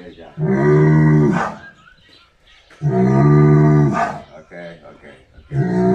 Alright, good ok, Okay, okay, okay.